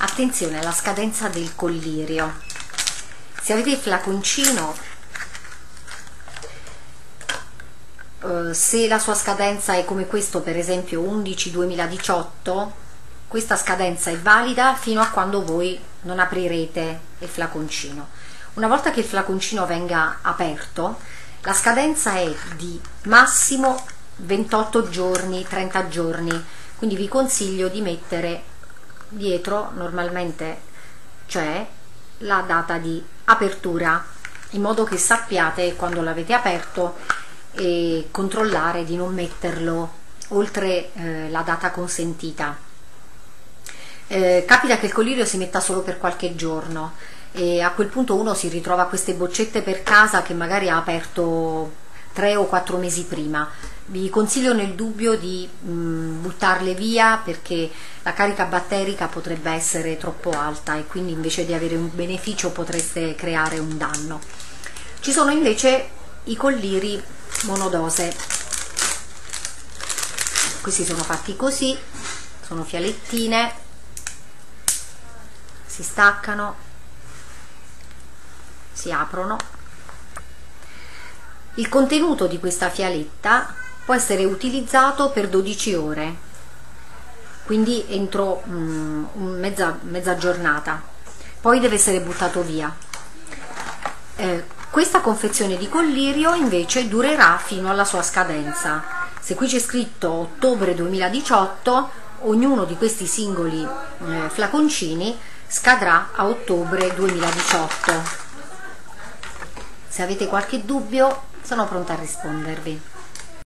attenzione alla scadenza del collirio. Se avete il flaconcino eh, se la sua scadenza è come questo per esempio 11 2018 questa scadenza è valida fino a quando voi non aprirete il flaconcino. Una volta che il flaconcino venga aperto la scadenza è di massimo 28 giorni 30 giorni. Quindi vi consiglio di mettere dietro normalmente c'è la data di apertura in modo che sappiate quando l'avete aperto e controllare di non metterlo oltre eh, la data consentita. Eh, capita che il collirio si metta solo per qualche giorno e a quel punto uno si ritrova queste boccette per casa che magari ha aperto tre o quattro mesi prima vi consiglio nel dubbio di mh, mm, buttarle via perché la carica batterica potrebbe essere troppo alta e quindi invece di avere un beneficio potreste creare un danno. Ci sono invece i colliri monodose. Questi sono fatti così, sono fialettine, si staccano, si aprono. Il contenuto di questa fialetta può essere utilizzato per 12 ore, quindi entro mm, mezza, mezza giornata, poi deve essere buttato via. Eh, questa confezione di collirio invece durerà fino alla sua scadenza. Se qui c'è scritto ottobre 2018, ognuno di questi singoli eh, flaconcini scadrà a ottobre 2018. Se avete qualche dubbio sono pronta a rispondervi.